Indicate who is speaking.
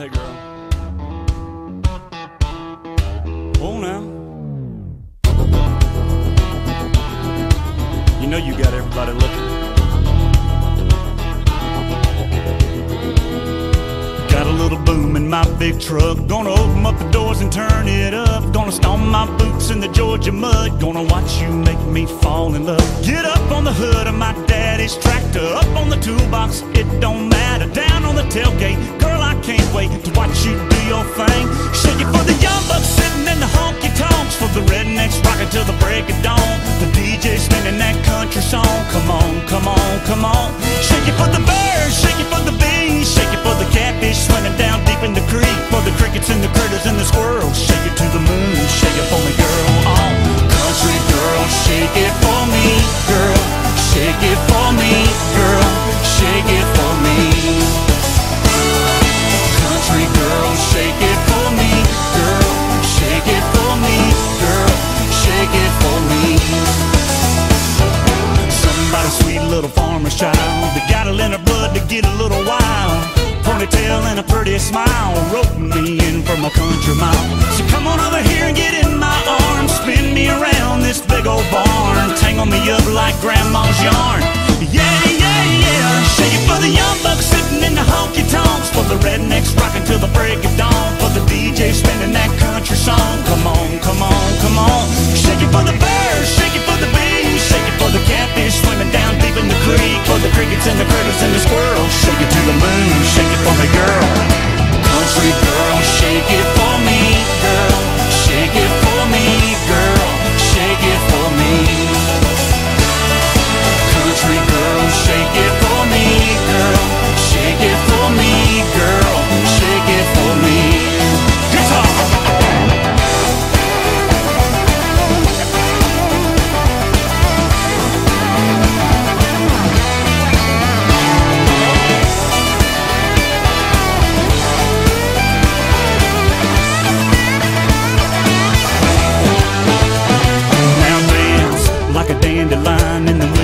Speaker 1: Hey, girl. Oh, now. You know you got everybody looking. Got a little boom in my big truck. Gonna open up the doors and turn it up. Gonna stomp my boots in the Georgia mud. Gonna watch you make me fall in love. Get up on the hood of my daddy's tractor. Up on the toolbox, it don't matter. Down on the tailgate, can't wait to watch you do your thing. Shake it for the young bucks sitting in the honky tonks. For the rednecks rocking till the break of dawn. The DJ spinning that country song. Come on, come on, come on. Shake it for the birds, little farmer's child. They got in her blood to get a little wild. Ponytail and a pretty smile. Rope me in from a country mile. So come on over here and get in my arms. Spin me around this big old barn. Tangle me up like grandma's yarn. Yeah, yeah, yeah. Shake it for the young bucks sitting in the honky tonks. For the rednecks rocking till the break of dawn. For the DJ And the critters and the squirrels. Shake dandelion in the